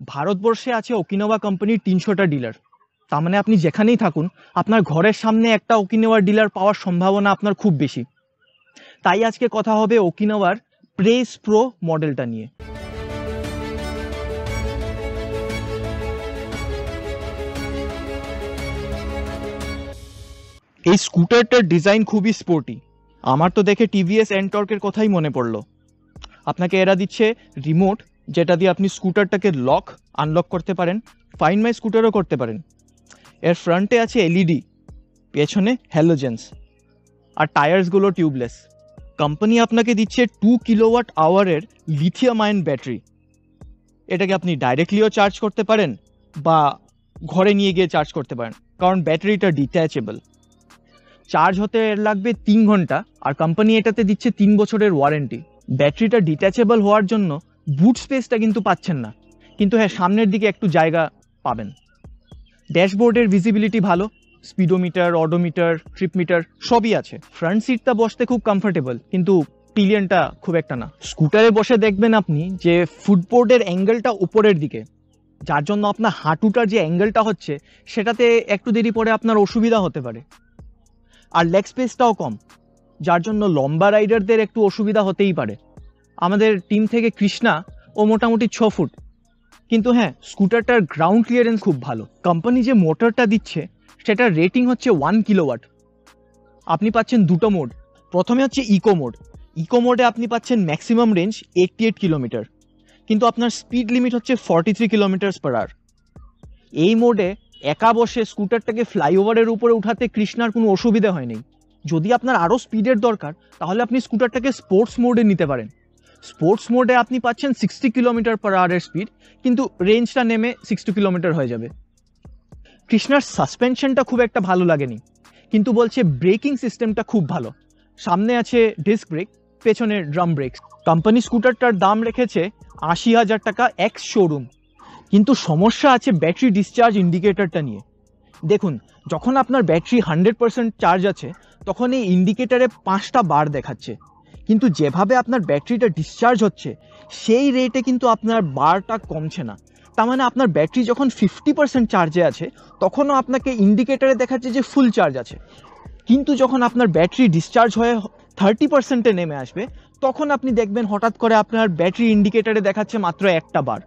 ভারতবর্ষে আছে ওকিনোভা কোম্পানির তিনশোটা ডিলার। তার মানে আপনি যেখানেই থাকুন, আপনার ঘরের সামনে একটা ওকিনোভার ডিলার পাওয়ার সম্ভাবনা আপনার খুব বেশি। তাই আজকে কথা হবে ওকিনোভার প্রেস প্রো মডেলটা নিয়ে। এই স্কুটারটার ডিজাইন খুবই স্পোর্টি আমার তো দেখে টিভিএস এন্টর্কের কথাই মনে পড়ল। আপনাকে এরা দিচ্ছে রিমোট যেটা দিয়ে আপনি স্কুটারটাকে লক, আনলক করতে পারেন, ফাইন মাই স্কুটারও করতে পারেন। এর ফ্রন্টে আছে এলইডি পেছনে হ্যালোজেন্স আর টায়ার্সগুলো টিউবলেস। কোম্পানি আপনাকে দিচ্ছে টু কিলোওয়াট আওয়ারের লিথিয়াম আয়ন ব্যাটারি এটাকে আপনি ডাইরেক্টলিও চার্জ করতে পারেন, বা ঘরে নিয়ে গিয়ে চার্জ করতে পারেন, কারণ ব্যাটারিটা ডিট্যাচেবল চার্জ হতে এর লাগবে তিন ঘণ্টা, আর কোম্পানি এটাতে দিচ্ছে তিন বছরের ওয়ারেন্টি ব্যাটারিটা ডিট্যাচেবল হওয়ার জন্য বুট স্পেসটা কিন্তু পাচ্ছেন না। কিন্তু হ্যাঁ সামনের দিকে একটু জায়গা পাবেন। ড্যাশবোর্ডের ভিজিবিলিটি ভালো স্পিডোমিটার অডোমিটার ট্রিপ মিটার সবই আছে। ফ্রন্ট সিটটা বসতে খুব কমফোর্টেবল কিন্তু পিলিয়নটা খুব একটা না। স্কুটারে বসে দেখবেন আপনি যে ফুটবোর্ডের অ্যাঙ্গেলটা উপরের দিকে। যার জন্য আপনার হাঁটুটার যে অ্যাঙ্গেলটা হচ্ছে, সেটাতে একটু দেরি পরে আপনার অসুবিধা হতে পারে। আর লেগ স্পেসটাও কম, যার জন্য লম্বা রাইডারদের একটু অসুবিধা হতেই পারে। আমাদের টিম থেকে কৃষ্ণা ও মোটামুটি ছ ফুট। কিন্তু হ্যাঁ স্কুটারটার গ্রাউন্ড ক্লিয়ারেন্স খুব ভালো। কোম্পানি যে মোটরটা দিচ্ছে, সেটার রেটিং হচ্ছে ওয়ান কিলোওয়াট আপনি পাচ্ছেন দুটো মোড। প্রথমে হচ্ছে ইকো মোড। ইকো মোডে আপনি পাচ্ছেন maximum range eighty eight kilometre কিন্তু আপনার স্পিড লিমিট হচ্ছে forty three kilometres per hour এই মোডে একা বসে স্কুটারটাকে ফ্লাইওভারের উপরে উঠাতে কৃষ্ণার কোনো অসুবিধা হয়নি। যদি আপনার আরও স্পিডের দরকার, তাহলে আপনি স্কুটারটাকে স্পোর্টস মোডে নিতে পারেন। স্পোর্টস মোডে আপনি পাচ্ছেন সিক্সটি কিলোমিটার পার আওয়ারের স্পিড কিন্তু রেঞ্জটা নেমে সিক্সটি কিলোমিটার হয়ে যাবে। কৃষ্ণার সাসপেনশনটা খুব একটা ভালো লাগেনি, কিন্তু বলছে ব্রেকিং সিস্টেমটা খুব ভালো। সামনে আছে ডিস্ক ব্রেক পেছনে ড্রাম ব্রেক কোম্পানি স্কুটারটার দাম রেখেছে আশি হাজার টাকা এক্স শোরুম কিন্তু সমস্যা আছে ব্যাটারি ডিসচার্জ ইন্ডিকেটারটা নিয়ে। দেখুন, যখন আপনার ব্যাটারি হান্ড্রেড পার্সেন্ট চার্জ আছে, তখন এই ইন্ডিকেটারে পাঁচটা বার দেখাচ্ছে। কিন্তু যেভাবে আপনার ব্যাটারিটা ডিসচার্জ হচ্ছে, সেই রেটে কিন্তু আপনার বারটা কমছে না। তার মানে আপনার ব্যাটারি যখন ফিফটি পার্সেন্ট চার্জে আছে, তখনও আপনাকে ইন্ডিকেটারে দেখাচ্ছে যে ফুল চার্জ আছে। কিন্তু যখন আপনার ব্যাটারি ডিসচার্জ হয়ে থার্টি পার্সেন্টে নেমে আসবে, তখন আপনি দেখবেন হঠাৎ করে আপনার ব্যাটারি ইন্ডিকেটারে দেখাচ্ছে মাত্র একটা বার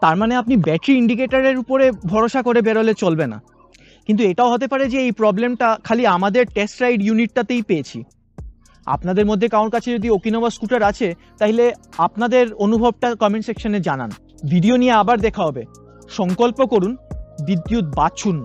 তার মানে আপনি ব্যাটারি ইন্ডিকেটারের উপরে ভরসা করে বেরোলে চলবে না। কিন্তু এটাও হতে পারে যে এই প্রবলেমটা খালি আমাদের টেস্ট রাইড ইউনিটটাতেই পেয়েছি। আপনাদের মধ্যে কারোর কাছে যদি ওকিনোভা স্কুটার আছে, তাহলে আপনাদের অনুভবটা কমেন্ট সেকশনে জানান। ভিডিও নিয়ে আবার দেখা হবে। সংকল্প করুন, বিদ্যুৎ বাছুন।